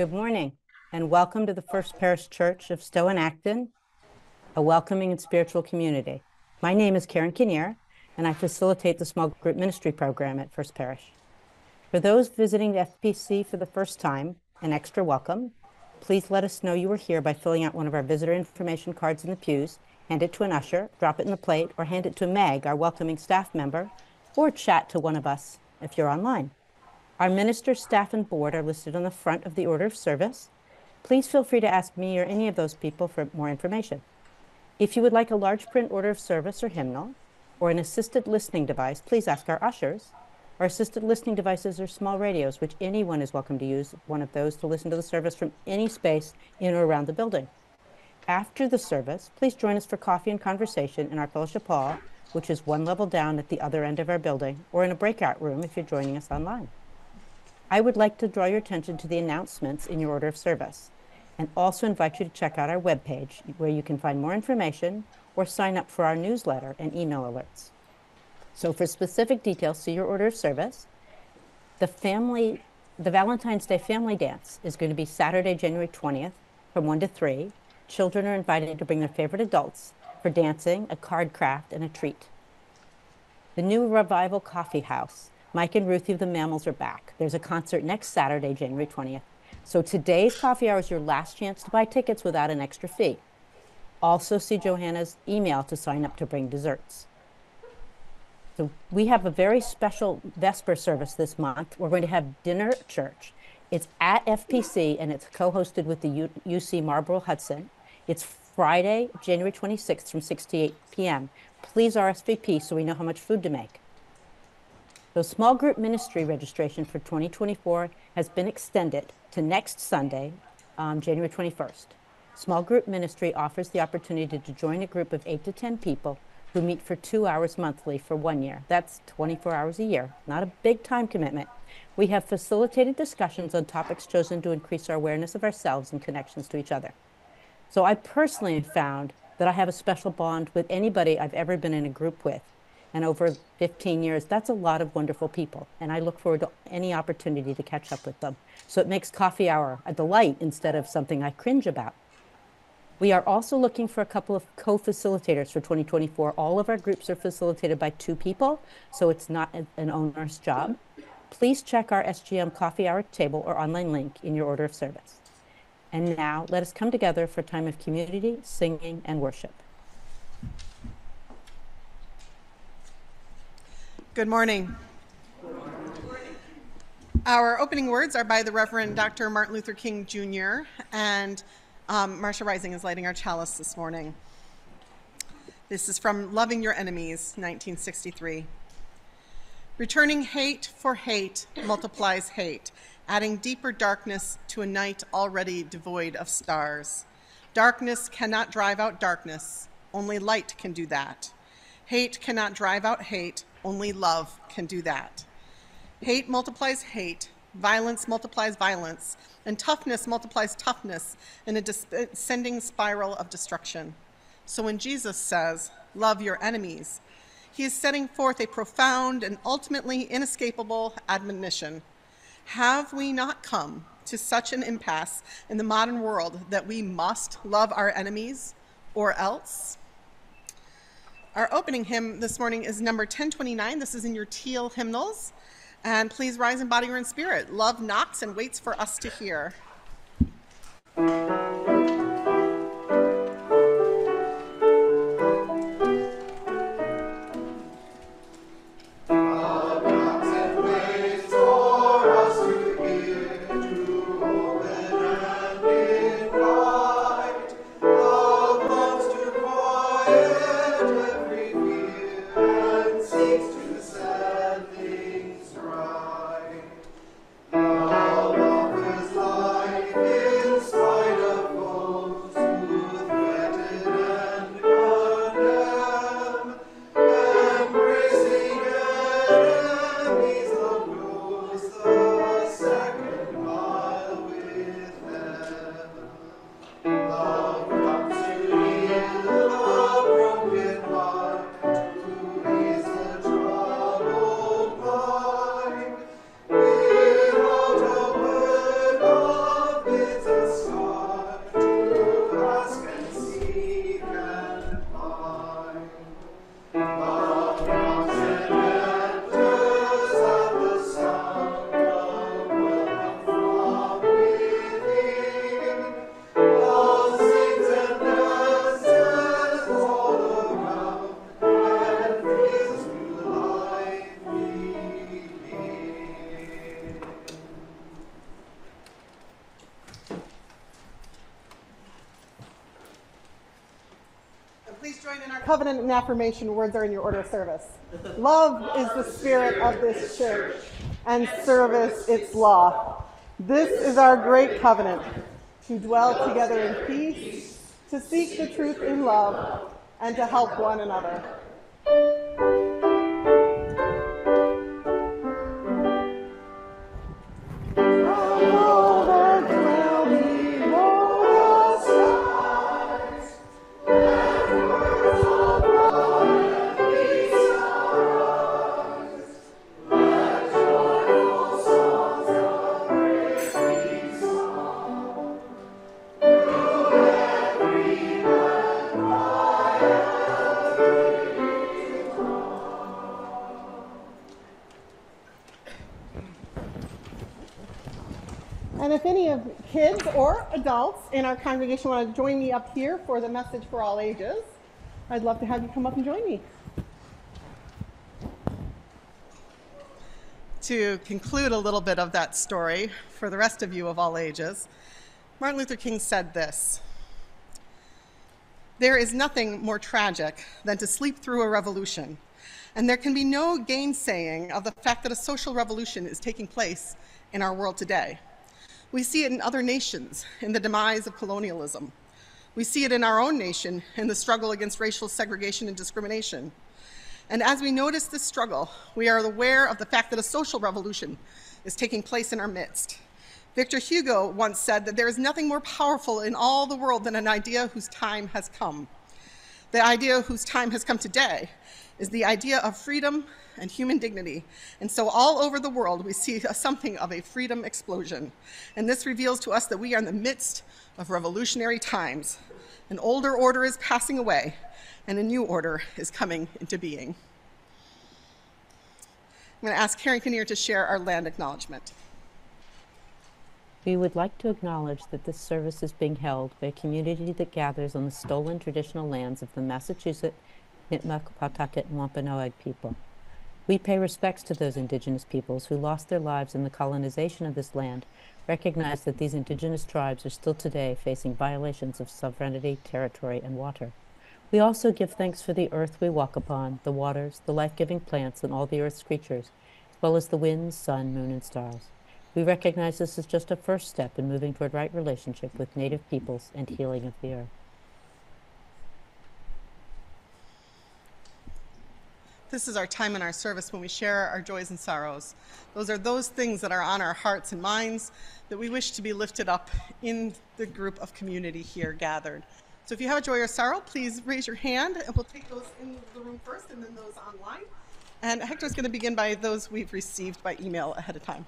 Good morning, and welcome to the First Parish Church of Stow and Acton, a welcoming and spiritual community. My name is Karen Kinnear, and I facilitate the small group ministry program at First Parish. For those visiting FPC for the first time, an extra welcome. Please let us know you are here by filling out one of our visitor information cards in the pews, hand it to an usher, drop it in the plate, or hand it to Meg, our welcoming staff member, or chat to one of us if you're online. Our ministers, staff, and board are listed on the front of the order of service. Please feel free to ask me or any of those people for more information. If you would like a large print order of service or hymnal, or an assisted listening device, please ask our ushers. Our assisted listening devices are small radios, which anyone is welcome to use one of those to listen to the service from any space in or around the building. After the service, please join us for coffee and conversation in our fellowship hall, which is one level down at the other end of our building, or in a breakout room if you're joining us online. I would like to draw your attention to the announcements in your order of service and also invite you to check out our webpage where you can find more information or sign up for our newsletter and email alerts. So for specific details, see your order of service. The family, the Valentine's Day family dance is going to be Saturday, January 20th from 1 to 3. Children are invited to bring their favorite adults for dancing, a card craft, and a treat. The new Revival Coffee House Mike and Ruthy of the Mammals are back. There's a concert next Saturday, January 20th. So today's coffee hour is your last chance to buy tickets without an extra fee. Also see Johanna's email to sign up to bring desserts. So we have a very special Vesper service this month. We're going to have dinner at church. It's at FPC and it's co-hosted with the UC Marlboro Hudson. It's Friday, January 26th from 6 to 8 p.m. Please RSVP so we know how much food to make. So small group ministry registration for 2024 has been extended to next Sunday, um, January 21st. Small group ministry offers the opportunity to join a group of 8 to 10 people who meet for two hours monthly for one year. That's 24 hours a year, not a big time commitment. We have facilitated discussions on topics chosen to increase our awareness of ourselves and connections to each other. So I personally have found that I have a special bond with anybody I've ever been in a group with and over 15 years, that's a lot of wonderful people. And I look forward to any opportunity to catch up with them. So it makes coffee hour a delight instead of something I cringe about. We are also looking for a couple of co facilitators for 2024. All of our groups are facilitated by two people, so it's not an owner's job. Please check our SGM coffee hour table or online link in your order of service. And now let us come together for a time of community, singing, and worship. Good morning. Our opening words are by the Reverend Dr. Martin Luther King Jr., and um, Marcia Rising is lighting our chalice this morning. This is from Loving Your Enemies, 1963. Returning hate for hate multiplies hate, adding deeper darkness to a night already devoid of stars. Darkness cannot drive out darkness, only light can do that. Hate cannot drive out hate, only love can do that. Hate multiplies hate, violence multiplies violence, and toughness multiplies toughness in a descending spiral of destruction. So when Jesus says, Love your enemies, he is setting forth a profound and ultimately inescapable admonition. Have we not come to such an impasse in the modern world that we must love our enemies or else? Our opening hymn this morning is number 1029. This is in your teal hymnals. And please rise in body or in spirit. Love knocks and waits for us to hear. And affirmation words are in your order of service. Love is the spirit of this church, and service its law. This is our great covenant to dwell together in peace, to seek the truth in love, and to help one another. Our congregation want to join me up here for the message for all ages, I'd love to have you come up and join me. To conclude a little bit of that story for the rest of you of all ages, Martin Luther King said this There is nothing more tragic than to sleep through a revolution, and there can be no gainsaying of the fact that a social revolution is taking place in our world today. We see it in other nations in the demise of colonialism. We see it in our own nation in the struggle against racial segregation and discrimination. And as we notice this struggle, we are aware of the fact that a social revolution is taking place in our midst. Victor Hugo once said that there is nothing more powerful in all the world than an idea whose time has come. The idea whose time has come today is the idea of freedom and human dignity. And so, all over the world, we see something of a freedom explosion. And this reveals to us that we are in the midst of revolutionary times. An older order is passing away, and a new order is coming into being. I'm going to ask Karen Kinnear to share our land acknowledgement. We would like to acknowledge that this service is being held by a community that gathers on the stolen traditional lands of the Massachusetts, Nipmuc, Pawtucket, and Wampanoag people. We pay respects to those indigenous peoples who lost their lives in the colonization of this land, recognize that these indigenous tribes are still today facing violations of sovereignty, territory, and water. We also give thanks for the earth we walk upon, the waters, the life giving plants, and all the earth's creatures, as well as the winds, sun, moon, and stars. We recognize this is just a first step in moving toward right relationship with Native peoples and healing of the earth. This is our time in our service when we share our joys and sorrows. Those are those things that are on our hearts and minds that we wish to be lifted up in the group of community here gathered. So if you have a joy or sorrow, please raise your hand and we'll take those in the room first and then those online. And Hector's going to begin by those we've received by email ahead of time.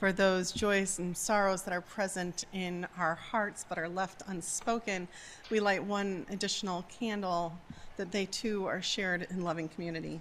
For those joys and sorrows that are present in our hearts but are left unspoken, we light one additional candle that they too are shared in loving community.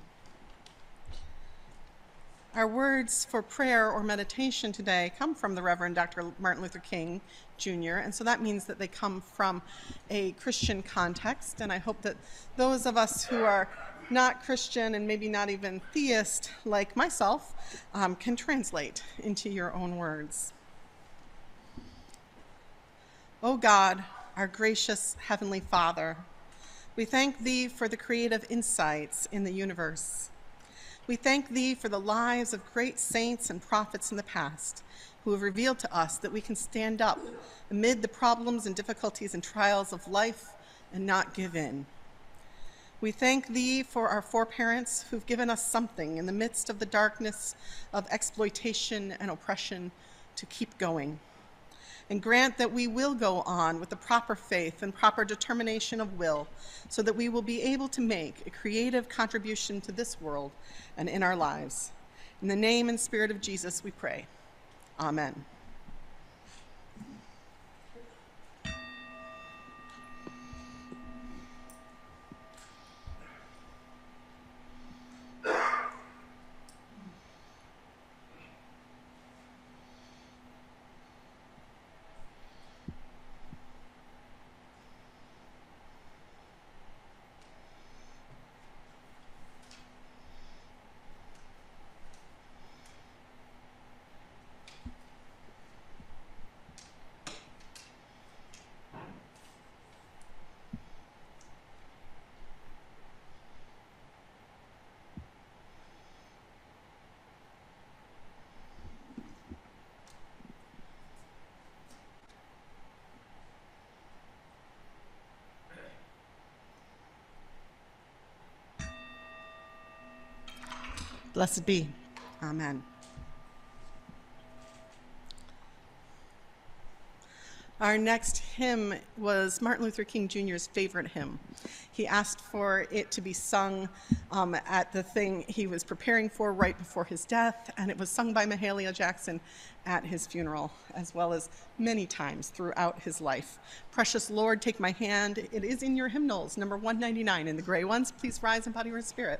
Our words for prayer or meditation today come from the Reverend Dr. Martin Luther King Jr., and so that means that they come from a Christian context, and I hope that those of us who are not Christian and maybe not even theist like myself um, can translate into your own words. O oh God, our gracious Heavenly Father, we thank Thee for the creative insights in the universe. We thank Thee for the lives of great saints and prophets in the past who have revealed to us that we can stand up amid the problems and difficulties and trials of life and not give in. We thank Thee for our foreparents who've given us something in the midst of the darkness of exploitation and oppression to keep going. And grant that we will go on with the proper faith and proper determination of will so that we will be able to make a creative contribution to this world and in our lives. In the name and spirit of Jesus, we pray. Amen. Blessed be. Amen. Our next hymn was Martin Luther King Jr.'s favorite hymn. He asked for it to be sung um, at the thing he was preparing for right before his death, and it was sung by Mahalia Jackson at his funeral, as well as many times throughout his life. Precious Lord, take my hand. It is in your hymnals, number 199 in the gray ones. Please rise in body or spirit.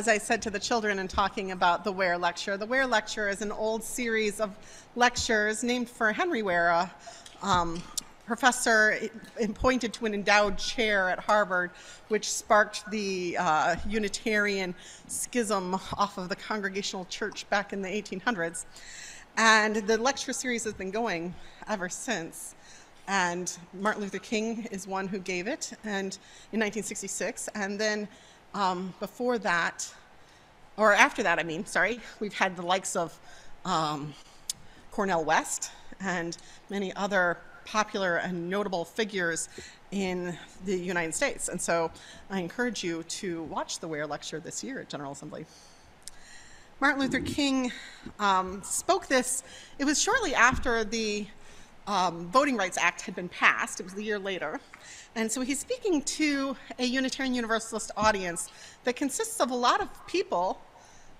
As I said to the children in talking about the Ware Lecture, the Ware Lecture is an old series of lectures named for Henry Ware, um, professor appointed to an endowed chair at Harvard, which sparked the uh, Unitarian schism off of the Congregational Church back in the 1800s. And the lecture series has been going ever since. And Martin Luther King is one who gave it, and in 1966. And then um, before that, or after that, I mean, sorry, we've had the likes of um, Cornel West and many other popular and notable figures in the United States. And so I encourage you to watch the Ware Lecture this year at General Assembly. Martin Luther King um, spoke this, it was shortly after the um, Voting Rights Act had been passed, it was a year later. And so he's speaking to a Unitarian Universalist audience that consists of a lot of people.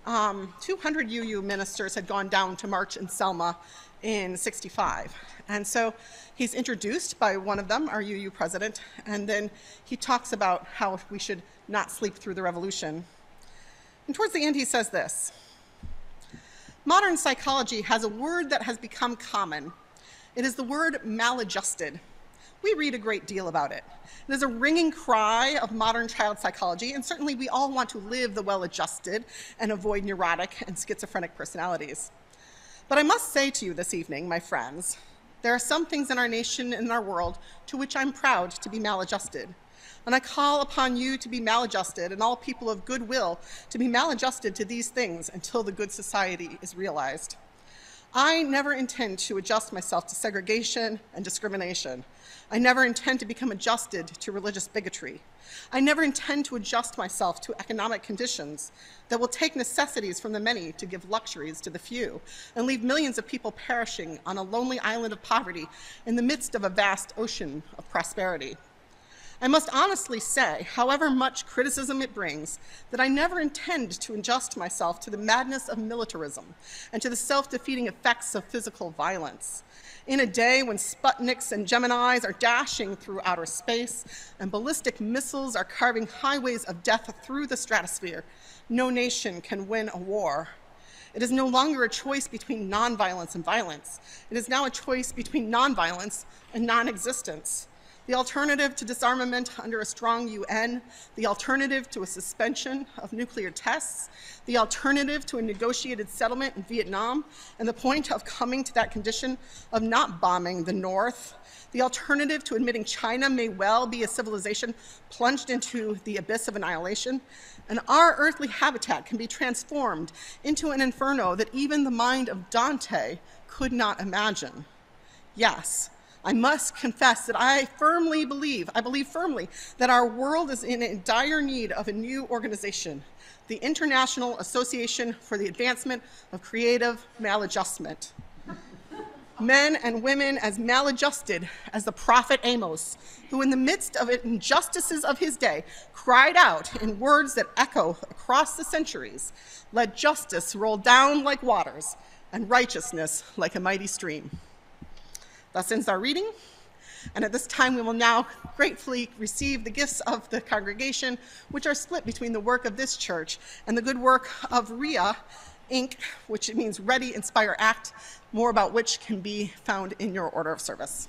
Um, 200 UU ministers had gone down to march in Selma in 65. And so he's introduced by one of them, our UU president, and then he talks about how we should not sleep through the revolution. And towards the end, he says this Modern psychology has a word that has become common. It is the word maladjusted. We read a great deal about it. It is a ringing cry of modern child psychology, and certainly we all want to live the well adjusted and avoid neurotic and schizophrenic personalities. But I must say to you this evening, my friends, there are some things in our nation and in our world to which I'm proud to be maladjusted. And I call upon you to be maladjusted and all people of goodwill to be maladjusted to these things until the good society is realized. I never intend to adjust myself to segregation and discrimination. I never intend to become adjusted to religious bigotry. I never intend to adjust myself to economic conditions that will take necessities from the many to give luxuries to the few and leave millions of people perishing on a lonely island of poverty in the midst of a vast ocean of prosperity. I must honestly say, however much criticism it brings, that I never intend to adjust myself to the madness of militarism and to the self defeating effects of physical violence. In a day when Sputniks and Geminis are dashing through outer space and ballistic missiles are carving highways of death through the stratosphere, no nation can win a war. It is no longer a choice between nonviolence and violence. It is now a choice between nonviolence and non existence the alternative to disarmament under a strong UN, the alternative to a suspension of nuclear tests, the alternative to a negotiated settlement in Vietnam, and the point of coming to that condition of not bombing the North, the alternative to admitting China may well be a civilization plunged into the abyss of annihilation, and our earthly habitat can be transformed into an inferno that even the mind of Dante could not imagine. Yes, I must confess that I firmly believe, I believe firmly, that our world is in dire need of a new organization, the International Association for the Advancement of Creative Maladjustment. Men and women as maladjusted as the prophet Amos, who, in the midst of the injustices of his day, cried out in words that echo across the centuries Let justice roll down like waters, and righteousness like a mighty stream. Thus ends our reading. And at this time, we will now gratefully receive the gifts of the congregation, which are split between the work of this church and the good work of RIA, Inc., which means Ready, Inspire, Act, more about which can be found in your order of service.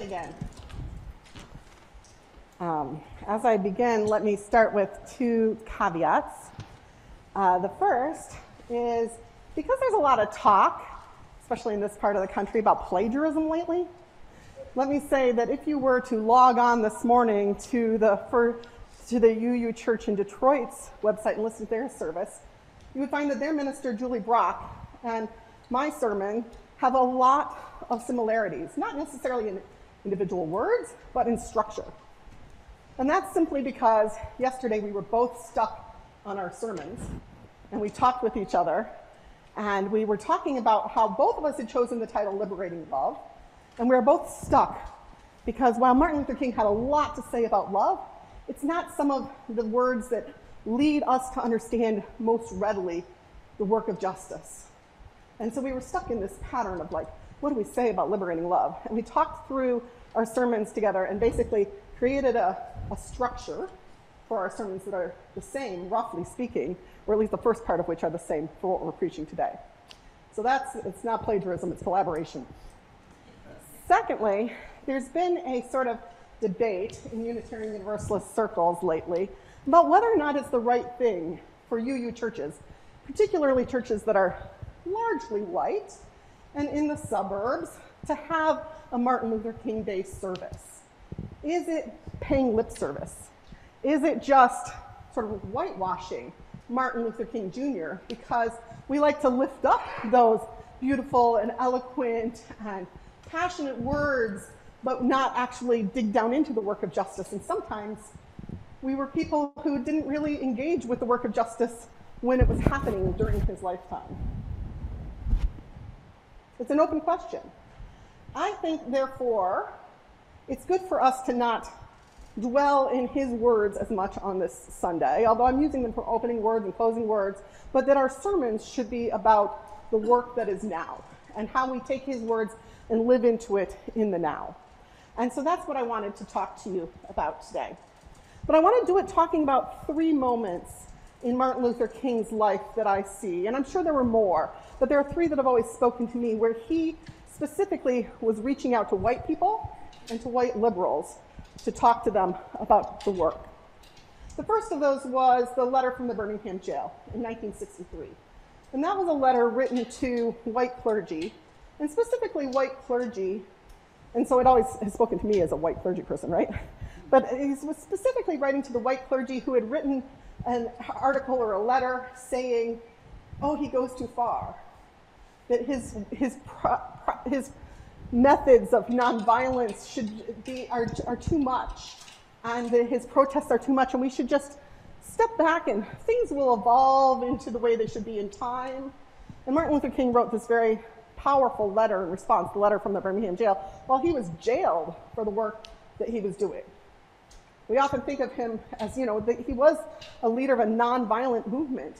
Again. Um, as I begin, let me start with two caveats. Uh, the first is because there's a lot of talk, especially in this part of the country, about plagiarism lately. Let me say that if you were to log on this morning to the for, to the UU Church in Detroit's website and listen to their service, you would find that their minister Julie Brock and my sermon have a lot of similarities, not necessarily in individual words, but in structure. And that's simply because yesterday we were both stuck on our sermons and we talked with each other and we were talking about how both of us had chosen the title Liberating Love. And we were both stuck because while Martin Luther King had a lot to say about love, it's not some of the words that lead us to understand most readily the work of justice. And so we were stuck in this pattern of like, what do we say about liberating love? And we talked through our sermons together and basically created a, a structure for our sermons that are the same, roughly speaking, or at least the first part of which are the same for what we're preaching today. So that's, it's not plagiarism, it's collaboration. Secondly, there's been a sort of debate in Unitarian Universalist circles lately about whether or not it's the right thing for UU churches, particularly churches that are largely white and in the suburbs, to have a Martin Luther King Day service. Is it paying lip service? Is it just sort of whitewashing Martin Luther King Jr. because we like to lift up those beautiful and eloquent and passionate words, but not actually dig down into the work of justice. And sometimes we were people who didn't really engage with the work of justice when it was happening during his lifetime. It's an open question. I think, therefore, it's good for us to not dwell in his words as much on this Sunday, although I'm using them for opening words and closing words, but that our sermons should be about the work that is now and how we take his words and live into it in the now. And so that's what I wanted to talk to you about today. But I want to do it talking about three moments in Martin Luther King's life that I see. And I'm sure there were more, but there are three that have always spoken to me where he specifically was reaching out to white people and to white liberals to talk to them about the work. The first of those was the letter from the Birmingham jail in 1963. And that was a letter written to white clergy, and specifically white clergy, and so it always has spoken to me as a white clergy person, right? But he was specifically writing to the white clergy who had written an article or a letter saying, oh, he goes too far. That his, his, his methods of nonviolence should be are, are too much, and that his protests are too much, and we should just step back and things will evolve into the way they should be in time. And Martin Luther King wrote this very powerful letter in response, the letter from the Birmingham jail, while he was jailed for the work that he was doing. We often think of him as, you know, that he was a leader of a nonviolent movement,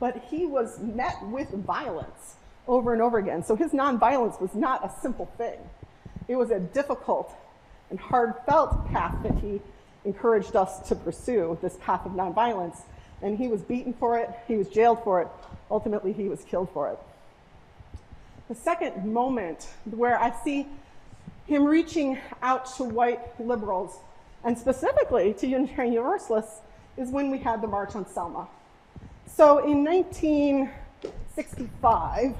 but he was met with violence over and over again. So his nonviolence was not a simple thing. It was a difficult and hard-felt path that he encouraged us to pursue, this path of nonviolence. And he was beaten for it, he was jailed for it, ultimately he was killed for it. The second moment where I see him reaching out to white liberals, and specifically to Unitarian Universalists, is when we had the March on Selma. So in 1965,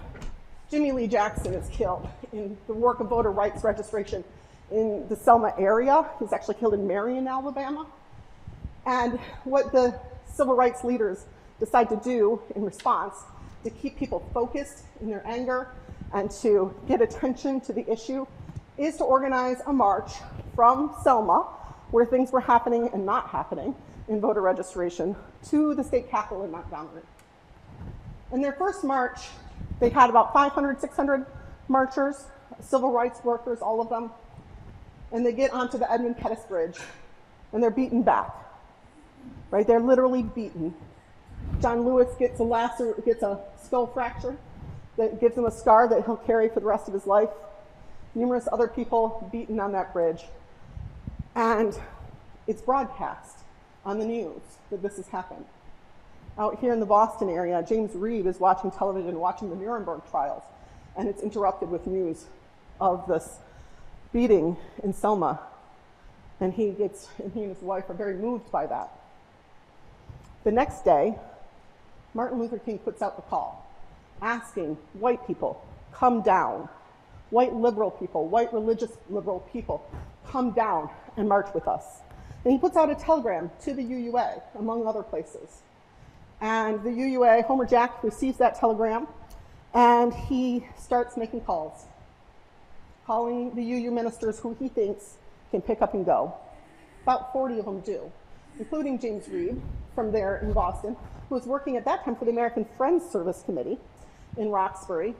Jimmy Lee Jackson is killed in the work of voter rights registration in the Selma area. He's actually killed in Marion, Alabama. And what the civil rights leaders decide to do in response to keep people focused in their anger and to get attention to the issue is to organize a march from Selma, where things were happening and not happening in voter registration, to the state capitol in Montgomery. In their first march, they had about 500, 600 marchers, civil rights workers, all of them. And they get onto the Edmund Pettus Bridge and they're beaten back. Right? They're literally beaten. John Lewis gets a lacer, gets a skull fracture that gives him a scar that he'll carry for the rest of his life. Numerous other people beaten on that bridge. And it's broadcast on the news that this has happened out here in the Boston area, James Reeb is watching television, watching the Nuremberg trials, and it's interrupted with news of this beating in Selma. And he, gets, and he and his wife are very moved by that. The next day, Martin Luther King puts out the call asking white people, come down. White liberal people, white religious liberal people, come down and march with us. And he puts out a telegram to the UUA, among other places. And the UUA, Homer Jack, receives that telegram and he starts making calls, calling the UU ministers who he thinks can pick up and go. About 40 of them do, including James Reeb from there in Boston, who was working at that time for the American Friends Service Committee in Roxbury.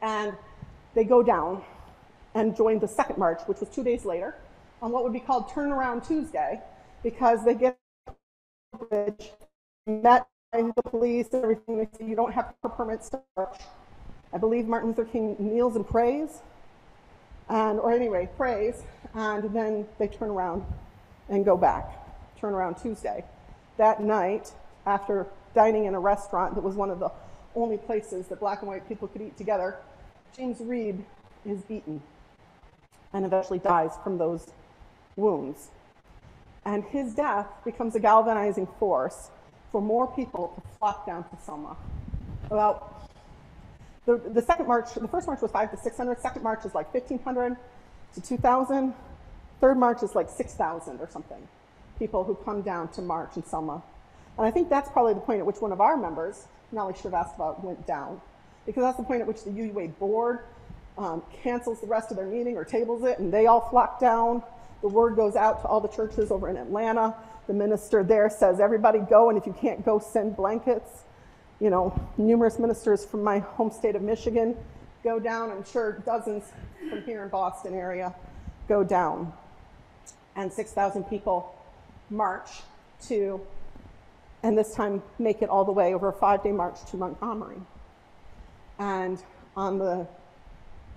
And they go down and join the second march, which was two days later, on what would be called Turnaround Tuesday, because they get bridge, met the police and everything. They say you don't have permits to march. I believe Martin Luther King kneels and prays, and or anyway prays, and then they turn around and go back. Turn around Tuesday. That night, after dining in a restaurant that was one of the only places that black and white people could eat together, James Reeb is beaten and eventually dies from those wounds. And his death becomes a galvanizing force for more people to flock down to Selma. About the, the second march, the first march was five to 600. Second march is like 1,500 to 2,000. Third march is like 6,000 or something. People who come down to march in Selma. And I think that's probably the point at which one of our members, asked about, went down. Because that's the point at which the UUA board um, cancels the rest of their meeting or tables it, and they all flock down. The word goes out to all the churches over in Atlanta the minister there says, everybody go, and if you can't go, send blankets. You know, numerous ministers from my home state of Michigan go down. I'm sure dozens from here in Boston area go down. And 6,000 people march to, and this time make it all the way over a five day march to Montgomery. And on the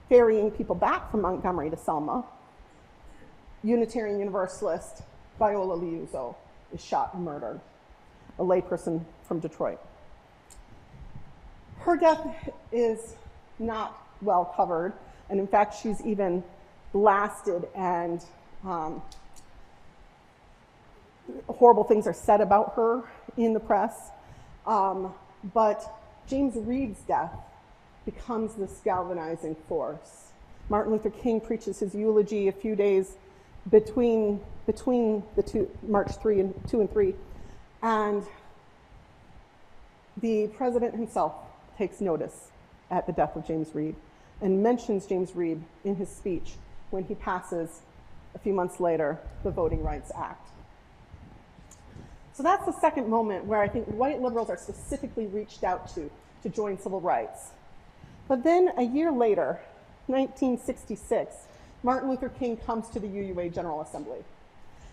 ferrying people back from Montgomery to Selma, Unitarian Universalist Viola Liuzzo is shot and murdered, a layperson from Detroit. Her death is not well covered, and in fact, she's even blasted and um, horrible things are said about her in the press. Um, but James Reeb's death becomes this galvanizing force. Martin Luther King preaches his eulogy a few days between between the two March three and two and three, and the president himself takes notice at the death of James Reeb and mentions James Reeb in his speech when he passes a few months later the Voting Rights Act. So that's the second moment where I think white liberals are specifically reached out to to join civil rights. But then a year later, 1966, Martin Luther King comes to the UUA General Assembly.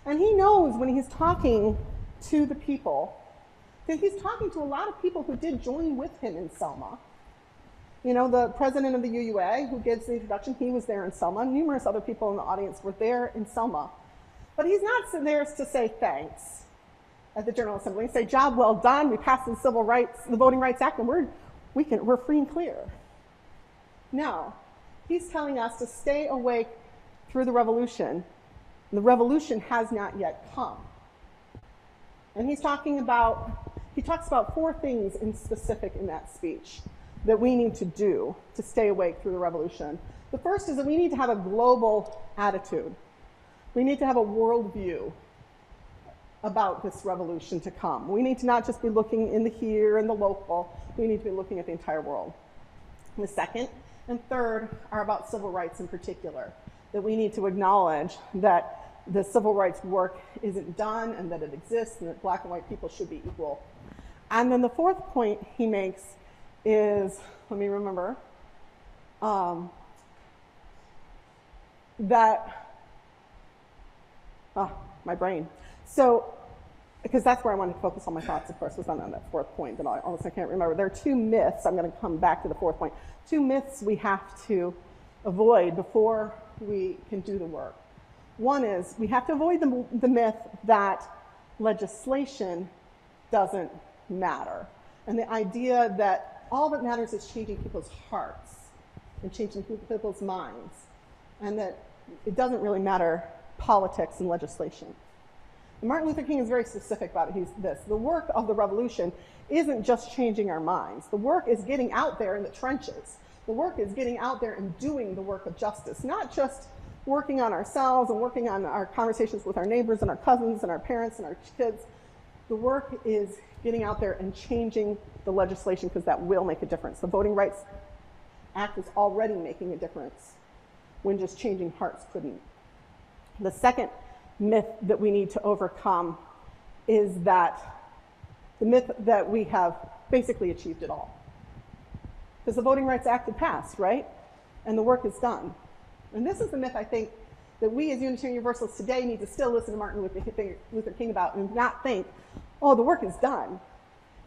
And he knows when he's talking to the people that he's talking to a lot of people who did join with him in Selma. You know, the president of the UUA who gives the introduction, he was there in Selma. Numerous other people in the audience were there in Selma. But he's not there to say thanks at the General Assembly, say, job well done, we passed the Civil Rights, the Voting Rights Act, and we're, we can, we're free and clear. No, He's telling us to stay awake through the revolution. The revolution has not yet come. And he's talking about, he talks about four things in specific in that speech that we need to do to stay awake through the revolution. The first is that we need to have a global attitude. We need to have a worldview about this revolution to come. We need to not just be looking in the here and the local, we need to be looking at the entire world. The second and third are about civil rights in particular, that we need to acknowledge that the civil rights work isn't done and that it exists and that black and white people should be equal. And then the fourth point he makes is, let me remember, um, that, oh, my brain. So because that's where I wanted to focus all my thoughts, of course, was on, on that fourth point that I almost can't remember. There are two myths. I'm going to come back to the fourth point. Two myths we have to avoid before we can do the work. One is we have to avoid the, the myth that legislation doesn't matter, and the idea that all that matters is changing people's hearts and changing people's minds. and that it doesn't really matter politics and legislation. Martin Luther King is very specific about it. He's this the work of the revolution isn't just changing our minds, the work is getting out there in the trenches. The work is getting out there and doing the work of justice, not just working on ourselves and working on our conversations with our neighbors and our cousins and our parents and our kids. The work is getting out there and changing the legislation because that will make a difference. The Voting Rights Act is already making a difference when just changing hearts couldn't. The second myth that we need to overcome is that the myth that we have basically achieved it all. Because the Voting Rights Act had passed, right? And the work is done. And this is the myth I think that we as Unitarian Universalists today need to still listen to Martin Luther King about and not think, oh, the work is done.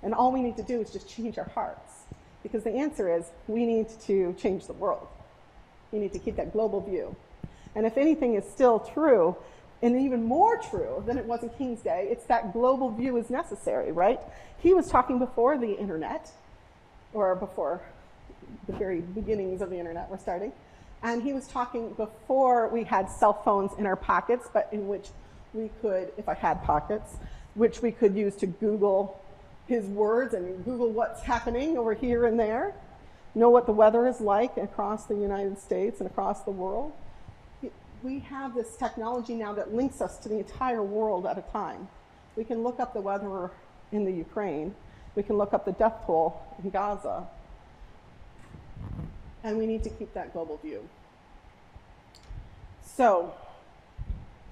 And all we need to do is just change our hearts. Because the answer is we need to change the world. We need to keep that global view. And if anything is still true, and even more true than it was in King's day, it's that global view is necessary, right? He was talking before the internet, or before the very beginnings of the internet were starting. And he was talking before we had cell phones in our pockets, but in which we could, if I had pockets, which we could use to Google his words and Google what's happening over here and there, know what the weather is like across the United States and across the world. We have this technology now that links us to the entire world at a time. We can look up the weather in the Ukraine. We can look up the death toll in Gaza and we need to keep that global view. So,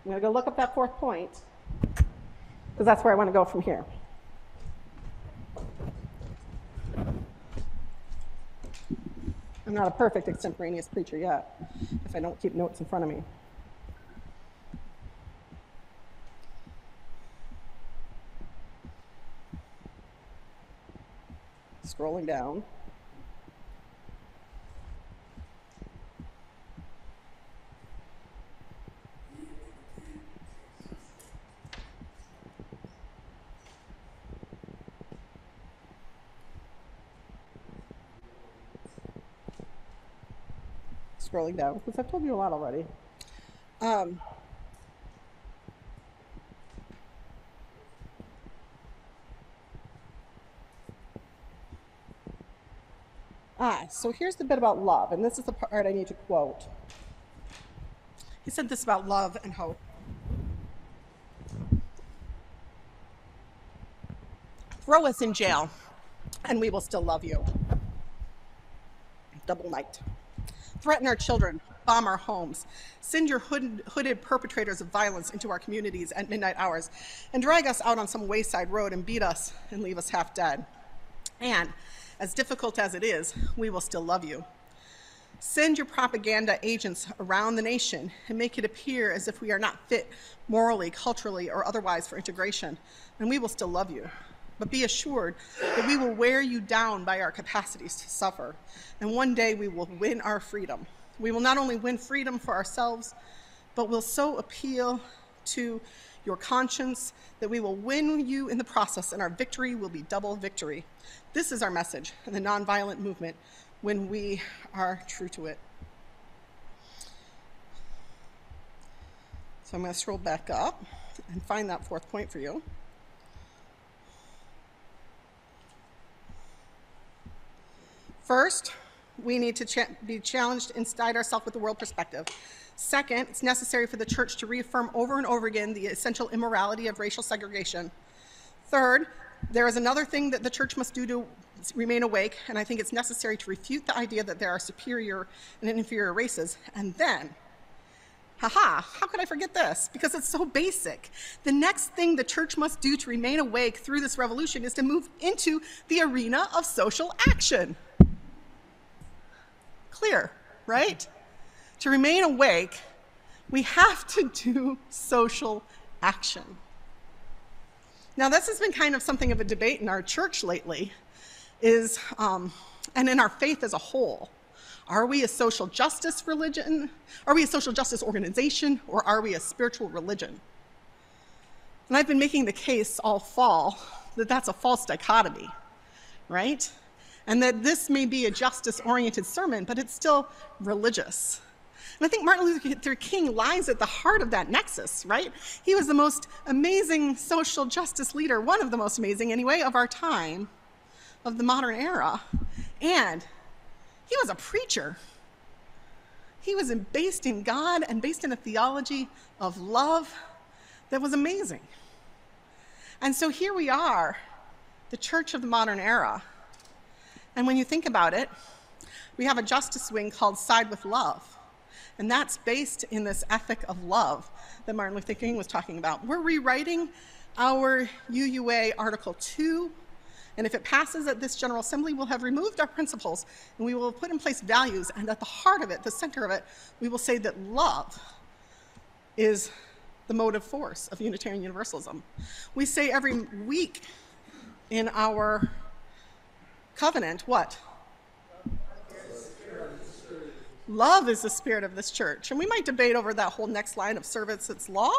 I'm going to go look up that fourth point, because that's where I want to go from here. I'm not a perfect extemporaneous preacher yet, if I don't keep notes in front of me. Scrolling down. Scrolling down because I've told you a lot already. Um, ah, so here's the bit about love, and this is the part I need to quote. He said this about love and hope. Throw us in jail, and we will still love you. Double night threaten our children, bomb our homes, send your hooded, hooded, perpetrators of violence into our communities at midnight hours, and drag us out on some wayside road and beat us and leave us half dead. And, as difficult as it is, we will still love you. Send your propaganda agents around the nation and make it appear as if we are not fit morally, culturally, or otherwise for integration, and we will still love you. But be assured that we will wear you down by our capacities to suffer. And one day we will win our freedom. We will not only win freedom for ourselves, but will so appeal to your conscience that we will win you in the process, and our victory will be double victory. This is our message in the nonviolent movement when we are true to it. So I'm going to scroll back up and find that fourth point for you. First, we need to cha- be challenged inside ourselves with the world perspective. Second, it's necessary for the church to reaffirm over and over again the essential immorality of racial segregation. Third, there is another thing that the church must do to remain awake, and I think it's necessary to refute the idea that there are superior and inferior races. And then, haha, how could I forget this? Because it's so basic. The next thing the church must do to remain awake through this revolution is to move into the arena of social action clear, right? To remain awake, we have to do social action. Now, this has been kind of something of a debate in our church lately, is, um, and in our faith as a whole. Are we a social justice religion? Are we a social justice organization? Or are we a spiritual religion? And I've been making the case all fall that that's a false dichotomy, right? And that this may be a justice oriented sermon, but it's still religious. And I think Martin Luther King lies at the heart of that nexus, right? He was the most amazing social justice leader, one of the most amazing anyway, of our time, of the modern era. And he was a preacher. He was based in God and based in a theology of love that was amazing. And so here we are, the church of the modern era. And when you think about it, we have a justice wing called Side with Love. And that's based in this ethic of love that Martin Luther King was talking about. We're rewriting our UUA Article 2. And if it passes at this General Assembly, we'll have removed our principles and we will put in place values. And at the heart of it, the center of it, we will say that love is the motive force of Unitarian Universalism. We say every week in our covenant, what? Love is the spirit of this church. And we might debate over that whole next line of service its law.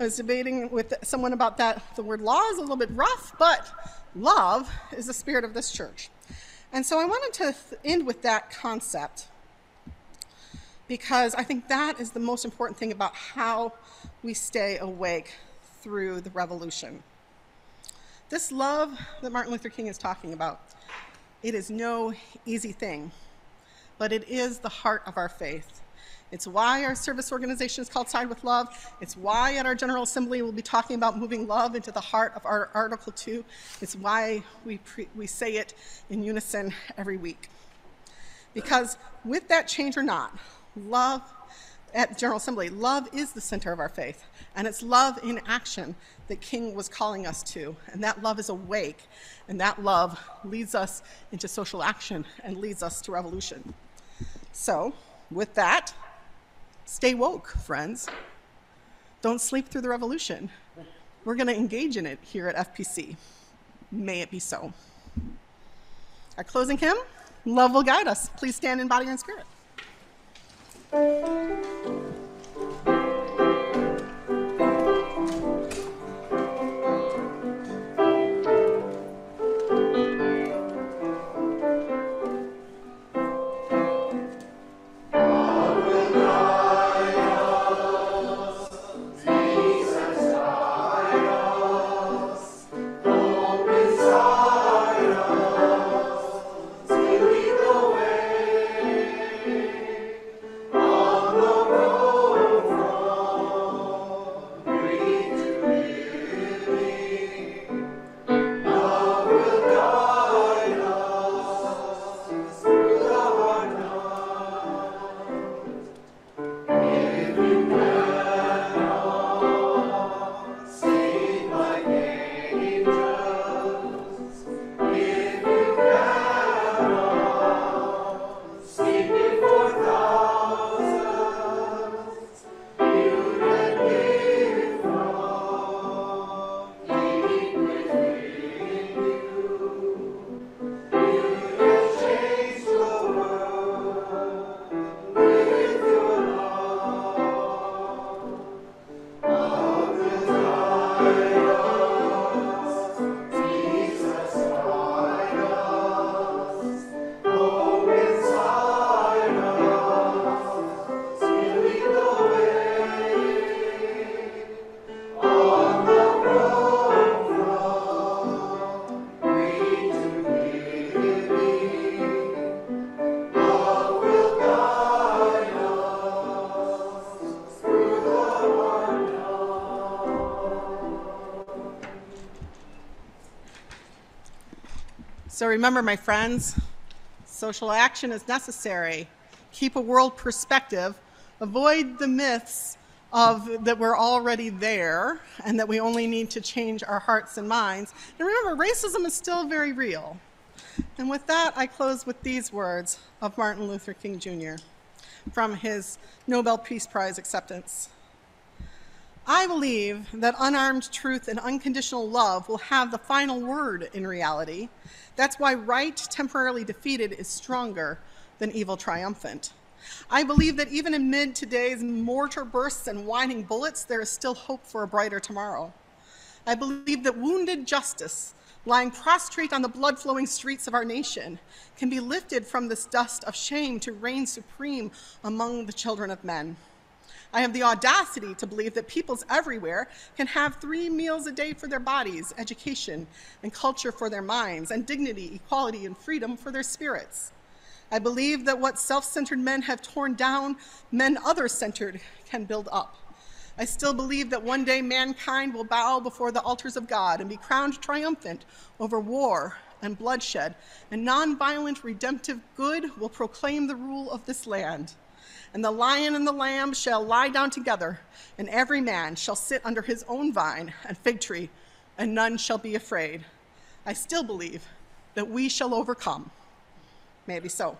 I was debating with someone about that. The word law is a little bit rough, but love is the spirit of this church. And so I wanted to end with that concept because I think that is the most important thing about how we stay awake through the revolution. This love that Martin Luther King is talking about, it is no easy thing but it is the heart of our faith. It's why our service organization is called Side with Love. It's why at our General Assembly we'll be talking about moving love into the heart of our Article 2. It's why we, we say it in unison every week. Because with that change or not, love at General Assembly, love is the center of our faith. And it's love in action that King was calling us to. And that love is awake. And that love leads us into social action and leads us to revolution. So, with that, stay woke, friends. Don't sleep through the revolution. We're going to engage in it here at FPC. May it be so. Our closing hymn, Love Will Guide Us. Please stand in body and spirit. うん。So remember, my friends, social action is necessary. Keep a world perspective. Avoid the myths of that we're already there and that we only need to change our hearts and minds. And remember, racism is still very real. And with that, I close with these words of Martin Luther King Jr. from his Nobel Peace Prize acceptance. I believe that unarmed truth and unconditional love will have the final word in reality, that's why right temporarily defeated is stronger than evil triumphant. I believe that even amid today's mortar bursts and whining bullets, there is still hope for a brighter tomorrow. I believe that wounded justice lying prostrate on the blood flowing streets of our nation, can be lifted from this dust of shame to reign supreme among the children of men. I have the audacity to believe that peoples everywhere can have three meals a day for their bodies, education and culture for their minds, and dignity, equality, and freedom for their spirits. I believe that what self centered men have torn down, men other centered can build up. I still believe that one day mankind will bow before the altars of God and be crowned triumphant over war and bloodshed, and nonviolent redemptive good will proclaim the rule of this land. And the lion and the lamb shall lie down together, and every man shall sit under his own vine and fig tree, and none shall be afraid. I still believe that we shall overcome. Maybe so.